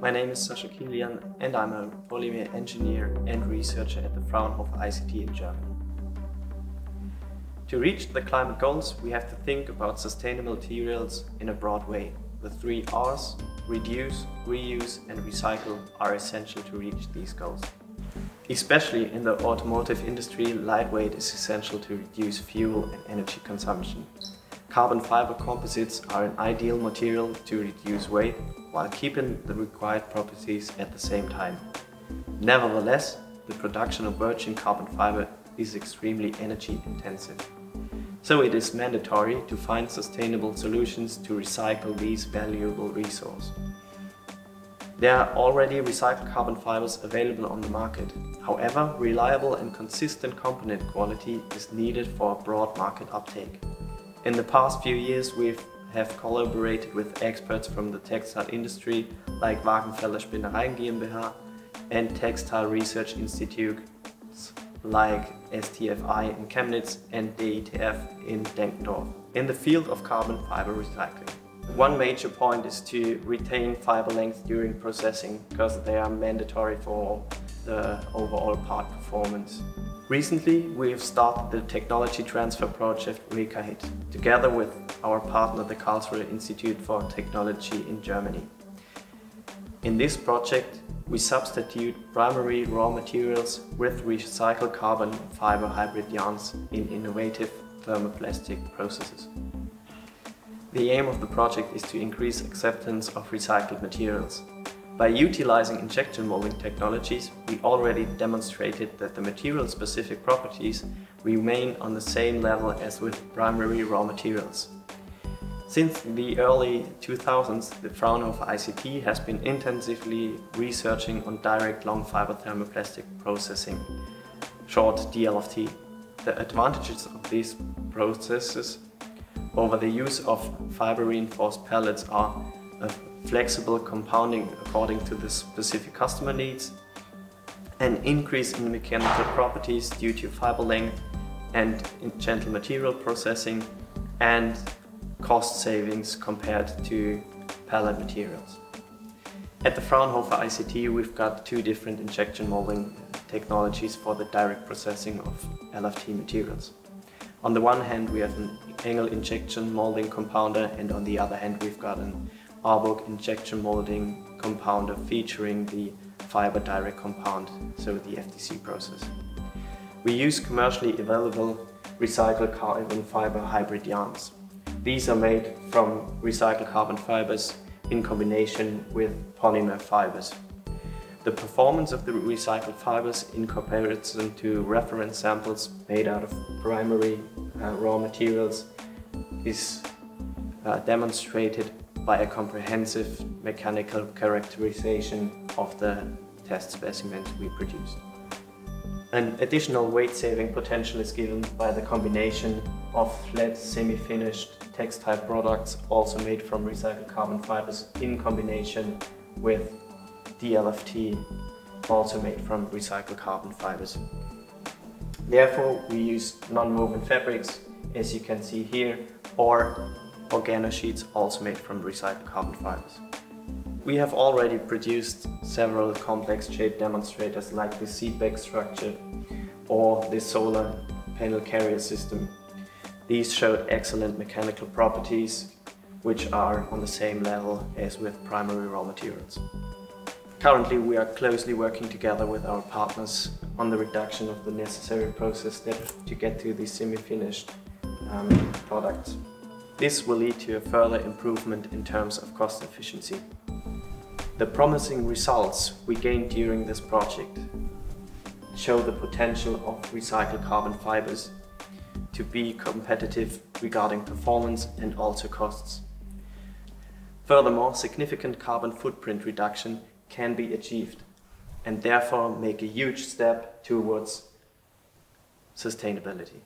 My name is Sascha Kilian and I'm a polymer engineer and researcher at the Fraunhofer ICT in Germany. To reach the climate goals, we have to think about sustainable materials in a broad way. The three R's, reduce, reuse and recycle, are essential to reach these goals. Especially in the automotive industry, lightweight is essential to reduce fuel and energy consumption. Carbon fiber composites are an ideal material to reduce weight while keeping the required properties at the same time. Nevertheless, the production of virgin carbon fiber is extremely energy intensive. So it is mandatory to find sustainable solutions to recycle these valuable resources. There are already recycled carbon fibers available on the market. However, reliable and consistent component quality is needed for a broad market uptake. In the past few years, we have collaborated with experts from the textile industry like Wagenfelder Spinnereien GmbH and Textile Research institutes like STFI in Chemnitz and DITF in Denkendorf in the field of carbon fiber recycling. One major point is to retain fiber length during processing because they are mandatory for the overall part performance. Recently, we have started the technology transfer project reCa-HiT together with our partner the Karlsruhe Institute for Technology in Germany. In this project, we substitute primary raw materials with recycled carbon fiber hybrid yarns in innovative thermoplastic processes. The aim of the project is to increase acceptance of recycled materials. By utilizing injection molding technologies, we already demonstrated that the material-specific properties remain on the same level as with primary raw materials. Since the early 2000s, the Fraunhofer ICT has been intensively researching on direct long fiber thermoplastic processing, short DLFT. The advantages of these processes over the use of fiber reinforced pellets are a flexible compounding according to the specific customer needs, an increase in mechanical properties due to fiber length and gentle material processing, and cost savings compared to pellet materials. At the Fraunhofer ICT we've got two different injection molding technologies for the direct processing of LFT materials. On the one hand we have an Engel injection molding compounder and on the other hand we've got an Arburg injection molding compounder featuring the fiber direct compound, so the FDC process. We use commercially available recycled carbon fiber hybrid yarns. These are made from recycled carbon fibers in combination with polymer fibers. The performance of the recycled fibers in comparison to reference samples made out of primary uh, raw materials is uh, demonstrated by a comprehensive mechanical characterization of the test specimens we produced. An additional weight saving potential is given by the combination of flat semi-finished textile products also made from recycled carbon fibers in combination with DLFT also made from recycled carbon fibers. Therefore we use non-woven fabrics as you can see here or organo sheets also made from recycled carbon fibers. We have already produced several complex shape demonstrators like the seatback structure or the solar panel carrier system. These showed excellent mechanical properties which are on the same level as with primary raw materials. Currently we are closely working together with our partners on the reduction of the necessary process step to get to the semi-finished um, products. This will lead to a further improvement in terms of cost efficiency. The promising results we gained during this project show the potential of recycled carbon fibers to be competitive regarding performance and also costs. Furthermore, significant carbon footprint reduction can be achieved and therefore make a huge step towards sustainability.